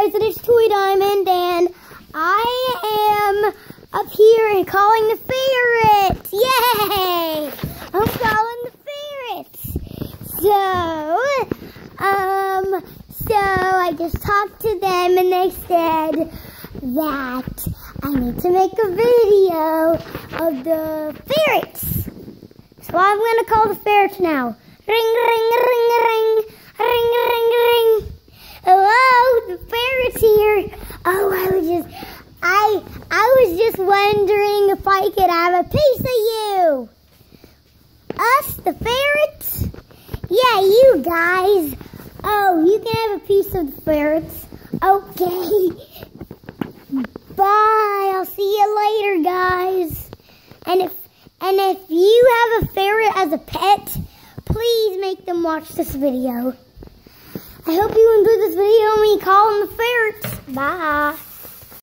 guys, it is Toy Diamond, and I am up here and calling the ferrets. Yay! I'm calling the ferrets. So, um, so I just talked to them, and they said that I need to make a video of the ferrets. So I'm gonna call the ferrets now. Ring, ring, ring, ring, ring, ring. Hello, the ferret's here. Oh, I was just, I, I was just wondering if I could have a piece of you. Us, the ferrets? Yeah, you guys. Oh, you can have a piece of the ferrets. Okay. Bye. I'll see you later, guys. And if and if you have a ferret as a pet, please make them watch this video. I hope you enjoyed this video of me calling the ferrets. 妈。